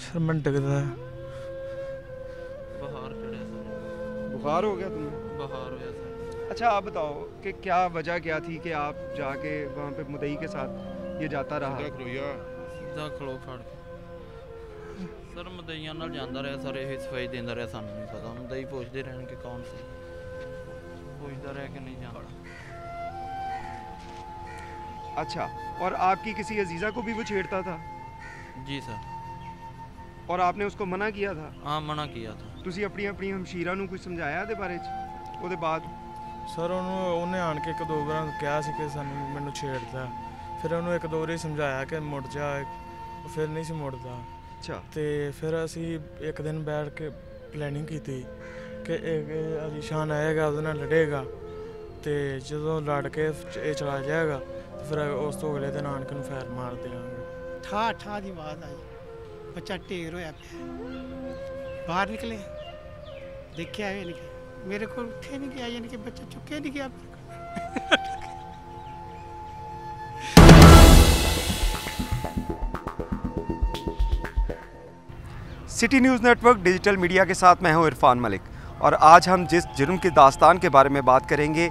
Sir मन टकदा है बुखार चढ़ा सर बुखार हो गया तुम्हें बुखार होया सर अच्छा आप बताओ कि क्या वजह क्या थी कि आप जाके वहाँ पे मुदई के साथ ये जाता रहा ਸਿੱਧਾ ਖਲੋ ਫੜ ਕੇ ਸਰ ਮਦਈਆਂ ਨਾਲ ਜਾਂਦਾ ਰਿਹਾ ਸਰ ਇਹ ਸਫਾਈ ਦਿੰਦਾ ਰਿਹਾ ਸਾਨੂੰ ਨਹੀਂ ਪਤਾ ਮਦਈ ਪੁੱਛਦੇ ਰਹਿਣ ਕਿ ਕੌਣ ਸੀ ਪੁੱਛਦਾ ਰਿਹਾ ਕਿ ਨਹੀਂ ਜਾਂਦਾ अच्छा और आपकी किसी अजीज़ा को भी वो छेड़ता था ਜੀ ਸਰ ਔਰ ਆਪਨੇ ਉਸਕੋ ਮਨਾ ਕੀਤਾ ਥਾ ਹਾਂ ਮਨਾ ਕੀਤਾ ਥਾ ਤੁਸੀਂ ਆਪਣੀ ਆਪਣੀ ਹਮਸ਼ੀਰਾ ਨੂੰ ਕੁਝ ਸਮਝਾਇਆ ਇਹਦੇ ਬਾਰੇ ਚ ਉਹਦੇ ਬਾਅਦ ਸਰ ਉਹਨੂੰ ਉਹਨੇ ਆਣ ਕੇ ਇੱਕ ਦੋ ਵਾਰ ਕਿਹਾ ਸੀ ਕਿ ਸਾਨੂੰ ਮੈਨੂੰ ਛੇੜਦਾ ਫਿਰ ਉਹਨੂੰ ਇੱਕ ਦੋ ਵਾਰੀ ਸਮਝਾਇਆ ਕਿ ਮੁੜ ਜਾ ਫਿਰ ਨਹੀਂ ਸੀ ਮੁੜਦਾ ਅੱਛਾ ਤੇ ਫਿਰ ਅਸੀਂ ਇੱਕ ਦਿਨ ਬੈਠ ਕੇ ਪਲੈਨਿੰਗ ਕੀਤੀ ਕਿ ਇਹ ਅਲੀਸ਼ਾਨ ਆਏਗਾ ਉਹਦੇ ਨਾਲ ਲੜੇਗਾ ਤੇ ਜਦੋਂ ਲੜ ਕੇ ਇਹ ਚਲਾ ਜਾਏਗਾ ਫਿਰ ਉਸ ਤੋਂ ਅਗਲੇ ਦਿਨ ਆਣ ਕੇ ਨੂੰ ਫਾਇਰ ਮਾਰ ਦੇਵਾਂਗੇ ਠਾ ਠਾ ਦੀ ਆਵਾਜ਼ ਆਈ बच्चा ढेर होया बाहर निकले। देखा यानी कि मेरे को उठे नहीं गया यानी कि बच्चा चुके नहीं गया city news network digital media के साथ मैं हूँ इरफान मलिक। और आज हम जिस जुर्म की दास्तान के बारे में बात करेंगे,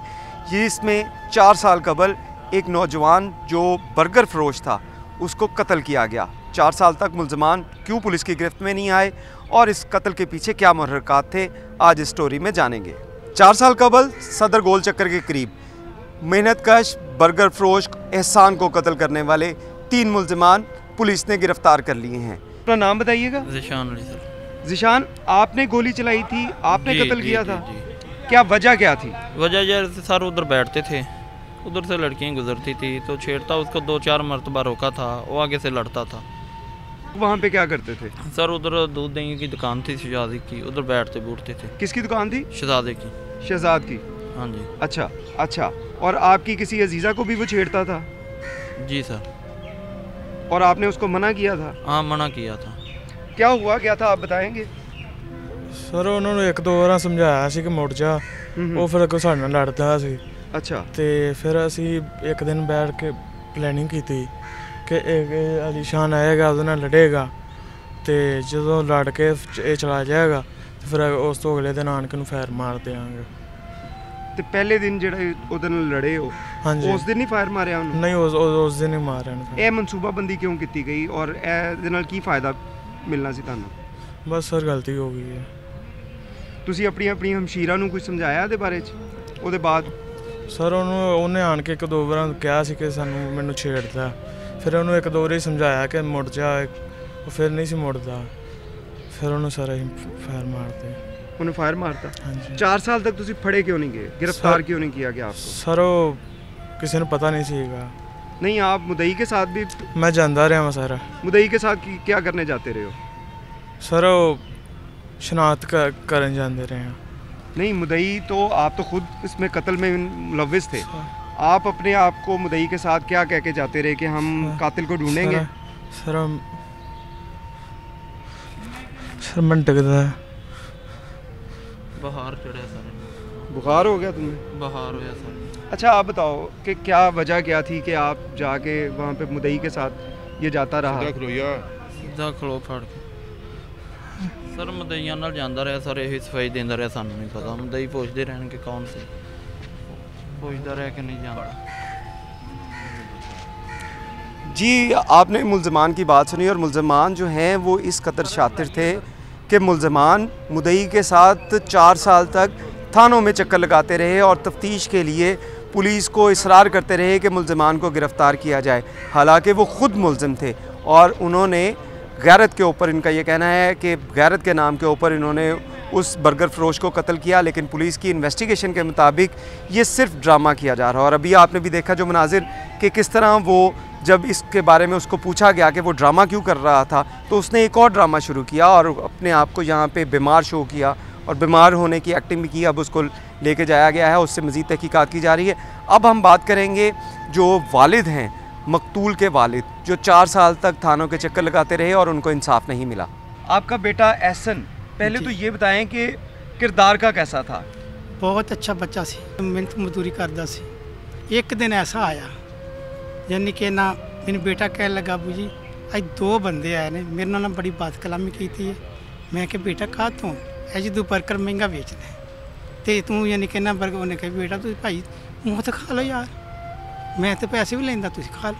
ये इसमें चार साल कबल एक नौजवान जो बर्गर फरोश था, उसको कत्ल किया गया। चार साल तक मुलजमान क्यों पुलिस की गिरफ्त में नहीं आए और इस कत्ल के पीछे क्या महरक़ात थे आज स्टोरी में जानेंगे। चार साल कबल सदर गोल चक्कर के करीब मेहनतकश बर्गर फ्रोश एहसान को कत्ल करने वाले तीन मुलजमान पुलिस ने गिरफ़्तार कर लिए हैं। अपना नाम बताइएगा। जिशान जिशान आपने गोली चलाई थी आपने कत्ल किया जी, था। जी, जी। क्या वजह क्या थी? वजह जैसे सर उधर बैठते थे उधर से लड़कियाँ गुजरती थी तो छेड़ता उसको दो चार मरतबा रोका था वो आगे से लड़ता था। वहाँ पे क्या करते थे सर उधर दूध दही की दुकान थी शहजादी की उधर बैठते बूटते थे किसकी दुकान थी शहजादे की शहजाद की हाँ जी अच्छा अच्छा और आपकी किसी अजीज़ा को भी वो छेड़ता था जी सर और आपने उसको मना किया था हाँ मना किया था क्या हुआ क्या था आप बताएंगे ਸਰ ਉਹਨਾਂ ਨੂੰ ਇੱਕ ਦੋ ਵਾਰਾਂ ਸਮਝਾਇਆ ਸੀ ਕਿ ਮੁੜ ਜਾ हम्म, ਉਹ ਫਿਰ ਅੱਗੋਂ ਸਾਡੇ ਨਾਲ ਲੜਦਾ ਸੀ अच्छा ਤੇ ਫਿਰ ਅਸੀਂ ਇੱਕ ਦਿਨ ਬੈਠ ਕੇ ਪਲੈਨਿੰਗ ਕੀਤੀ ਕਿ ਅਲੀਸ਼ਾਨ ਆਏਗਾ ਉਹਦੇ ਨਾਲ ਲੜੇਗਾ ਤੇ ਜਦੋਂ ਲੜ ਕੇ ਇਹ ਚਲਾ ਜਾਏਗਾ ਤੇ ਫਿਰ ਉਸ ਤੋਂ ਅਗਲੇ ਦਿਨ ਆਣ ਕੇ ਨੂੰ ਫੈਰ ਮਾਰ ਦੇਵਾਂਗੇ ਤੇ ਪਹਿਲੇ ਦਿਨ ਜਿਹੜੇ ਉਹਦੇ ਨਾਲ ਲੜੇ ਹੋ ਉਸ ਦਿਨ ਹੀ ਫਾਇਰ ਮਾਰਿਆ ਉਹਨੂੰ? ਨਹੀਂ ਉਸ ਉਸ ਦਿਨ ਹੀ ਮਾਰਿਆ ਨੂੰ ਫਿਰ। ਇਹ ਮਨਸੂਬਾਬੰਦੀ ਕਿਉਂ ਕੀਤੀ ਗਈ ਔਰ ਇਹਦੇ ਨਾਲ ਕੀ ਫਾਇਦਾ ਮਿਲਣਾ ਸੀ ਤੁਹਾਨੂੰ? ਬਸ ਸਰ ਗਲਤੀ ਹੋ ਗਈ ਹੈ। ਤੁਸੀਂ ਆਪਣੀ ਆਪਣੀ ਹਮਸ਼ੀਰਾ ਨੂੰ ਕੁਝ ਸਮਝਾਇਆ ਇਹਦੇ ਬਾਰੇ ਚ? ਉਹਦੇ ਬਾਅਦ? ਸਰ ਉਹਨੂੰ ਉਹਨੇ ਆਣ ਕੇ ਇੱਕ ਦੋ ਵਾਰ ਕਿਹਾ ਸੀ ਕਿ ਸਾਨੂੰ ਮੈਨੂੰ ਛੇੜਦਾ। ਫਿਰ ਉਹਨੂੰ ਇੱਕ ਦੋ ਵਾਰੀ ਸਮਝਾਇਆ ਕਿ ਮੁੜ ਜਾ ਉਹ ਫਿਰ ਨਹੀਂ ਸੀ ਮੁੜਦਾ ਫਿਰ ਉਹਨੂੰ ਸਾਰਾ ਹੀ ਫੈਰ ਮਾਰਦੇ ਉਹਨੇ ਫਾਇਰ ਮਾਰਤਾ ਹਾਂਜੀ 4 ਸਾਲ ਤੱਕ ਤੁਸੀਂ ਫੜੇ ਕਿਉਂ नहीं गए गिरफ्तार सर- क्यों नहीं किया गया आपको ਸਰ ਉਹ ਕਿਸੇ ਨੂੰ ਪਤਾ ਨਹੀਂ ਸੀਗਾ नहीं आप मुदई के साथ भी ਮੈਂ ਜਾਂਦਾ ਰਿਹਾ ਮੈਂ ਸਰ मुदई के साथ की- क्या करने जाते रहे हो ਸਰ ਉਹ ਸ਼ਨਾਖਤ ਕ- ਕਰਨ ਜਾਂਦੇ ਰਹੇ ਹਾਂ नहीं मुदई तो आप तो खुद इसमें कत्ल में मुलविस थे आप अपने आप को मुदई के साथ क्या कह के जाते रहे कि हम सर- कातिल को ढूंढेंगे ਸਰ ਸਰ ਮਨ ਟਕਦਾ ਹੈ बुखार चढ़ा सर बुखार हो गया तुम्हें बुखार होया सर अच्छा आप बताओ कि क्या वजह क्या थी कि आप जाके वहाँ पे मुदई के साथ ये जाता रहा ਸਿੱਧਾ ਖਲੋ ਫੜ ਕੇ ਸਰ ਮਦਈਆਂ ਨਾਲ ਜਾਂਦਾ ਰਿਹਾ ਸਰ ਇਹ ਸਫਾਈ ਦਿੰਦਾ ਰਿਹਾ ਸਾਨੂੰ ਨਹੀਂ ਪਤਾ ਮਦਈ ਪੁੱਛਦੇ ਰਹਿਣ ਕਿ ਕੌਣ ਸੀ नहीं जी, आपने मुलजमान की बात सुनी और मुलजमान जो हैं वो इस कतर शातिर थे कि मुलजमान मुदई के साथ चार साल तक थानों में चक्कर लगाते रहे और तफ्तीश के लिए पुलिस को इसरार करते रहे कि मुलजमान को गिरफ़्तार किया जाए। हालाँकि वो ख़ुद मुलजम थे और उन्होंने गैरत के ऊपर इनका ये कहना है कि गैरत के नाम के ऊपर इन्होंने उस बर्गर फरोश को कत्ल किया, लेकिन पुलिस की इन्वेस्टिगेशन के मुताबिक ये सिर्फ़ ड्रामा किया जा रहा है। और अभी आपने भी देखा जो मनाजिर कि किस तरह वो जब इसके बारे में उसको पूछा गया कि वो ड्रामा क्यों कर रहा था तो उसने एक और ड्रामा शुरू किया और अपने आप को यहाँ पर बीमार शो किया और बीमार होने की एक्टिंग भी की, अब उसको लेके जाया गया है, उससे मज़ीद तहकीकात की जा रही है। अब हम बात करेंगे जो वालिद हैं, मकतूल के वालिद, जो चार साल तक थानों के चक्कर लगाते रहे और उनको इंसाफ नहीं मिला। आपका बेटा एहसन पहले तो ये बताएँ कि किरदार का कैसा था? बहुत अच्छा बच्चा सी मेहनत मजदूरी करता सी। एक दिन ऐसा आया यानी कि ना मेरा बेटा कह लगा अबू जी अज दो बंदे आए ने मेरे नाल बड़ी बात कलामी की थी मैं क्या बेटा कहा तू? अज तू बर्गर महँगा बेचना तो तू यानी कि ना उन्हें कहा बेटा तू भाई मुँह तो खा लो यार। मैं तो पैसे भी लेंदा तुझ खा लो।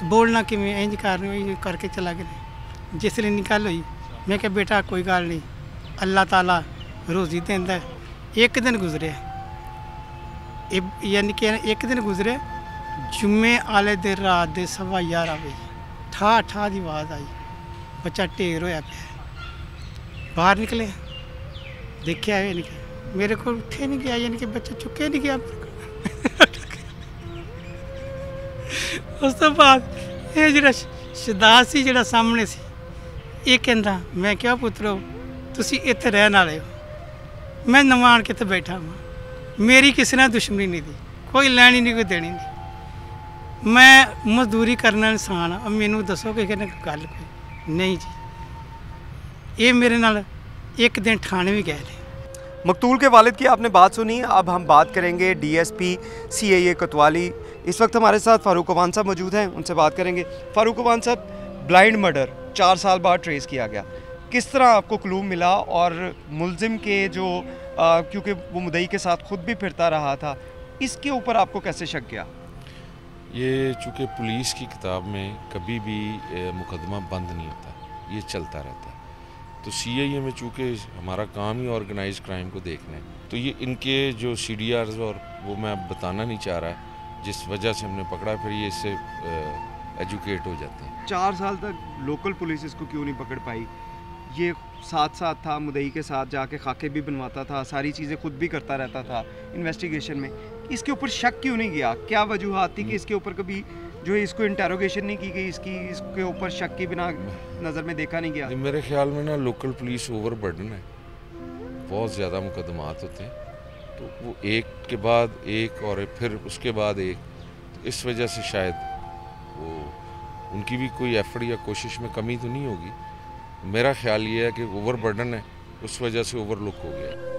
तो बोलना कि इंज कर करके चला गया। जिस दिन निकल हुई मैं क्या बेटा कोई गल नहीं। अल्लाह तला रोज़ी देंदा एक दिन गुजरिया यानी कि एक दिन गुजरे, जुम्मे आले दिन रात दे सवा ग्यारह बजे ठा ठा की आवाज़ आई। बच्चा ढेर होया पे बाहर निकले। देखा है, यानी मेरे को उठे नहीं गया, यानी कि बच्चा चुके नहीं गया। उस तो बाद ये जो जो सामने से, ये कहता मैं क्या पुत्रो ਸੀ ਇਹ ਕਹਿੰਦਾ ਮੈਂ ਕਿਹਾ ਪੁੱਤਰੋ ਤੁਸੀਂ ਇੱਥੇ ਰਹਿਣ ਵਾਲੇ ਹੋ ਮੈਂ ਨਵਾਨ ਕਿੱਥੇ ਬੈਠਾ ਹਾਂ ਮੇਰੀ ਕਿਸੇ ਨਾਲ ਦੁਸ਼ਮਣੀ ਨਹੀਂ ਦੀ ਕੋਈ ਲੈਣੀ ਨਹੀਂ ਕੋਈ ਦੇਣੀ ਨਹੀਂ ਮੈਂ ਮਜ਼ਦੂਰੀ ਕਰਨ ਵਾਲਾ ਇਨਸਾਨ ਆ ਮੈਨੂੰ ਦੱਸੋ ਕਿ ਕਿਹਨੇ ਗੱਲ ਕੋਈ ਨਹੀਂ ਜੀ ਇਹ ਮੇਰੇ ਨਾਲ ਇੱਕ ਦਿਨ ਠਾਣੇ ਵੀ ਗਏ ਨੇ मकतूल के वालिद की आपने बात सुनी अब हम बात करेंगे डीएसपी सीएए कोतवाली इस वक्त हमारे साथ फारूक अवान साहब मौजूद हैं उनसे बात करेंगे फारूक अवान साहब ब्लाइंड मर्डर चार साल बाद ट्रेस किया गया किस तरह आपको क्लू मिला और मुलजिम के जो क्योंकि वो मुदई के साथ खुद भी फिरता रहा था इसके ऊपर आपको कैसे शक गया? ये चूँकि पुलिस की किताब में कभी भी मुकदमा बंद नहीं होता ये चलता रहता है। तो सी आई ए में चूँकि हमारा काम ही ऑर्गेनाइज क्राइम को देखना है तो ये इनके जो सी डी आर और वो मैं अब बताना नहीं चाह रहा जिस वजह से हमने पकड़ा फिर ये इससे एजुकेट हो जाते हैं। चार साल तक लोकल पुलिस इसको क्यों नहीं पकड़ पाई? ये साथ साथ था मुदई के साथ जाके खाके भी बनवाता था सारी चीज़ें खुद भी करता रहता था इन्वेस्टिगेशन में। इसके ऊपर शक क्यों नहीं गया क्या वजूहत थी कि इसके ऊपर कभी जो है इसको इंटेरोगेशन नहीं की गई इसकी इसके ऊपर शक की बिना नज़र में देखा नहीं गया? मेरे ख्याल में ना लोकल पुलिस ओवर बर्डन है। बहुत ज़्यादा मुकदमात होते हैं। तो वो एक के बाद एक और फिर उसके बाद एक। तो इस वजह से शायद वो उनकी भी कोई एफर्ट या कोशिश में कमी तो नहीं होगी। मेरा ख्याल ये है कि ओवर बर्डन है उस वजह से ओवरलुक हो गया।